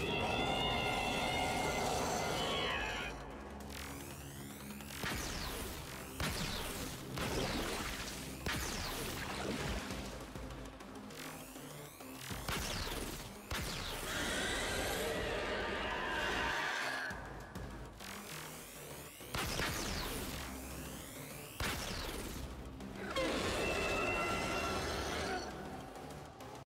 Whoa.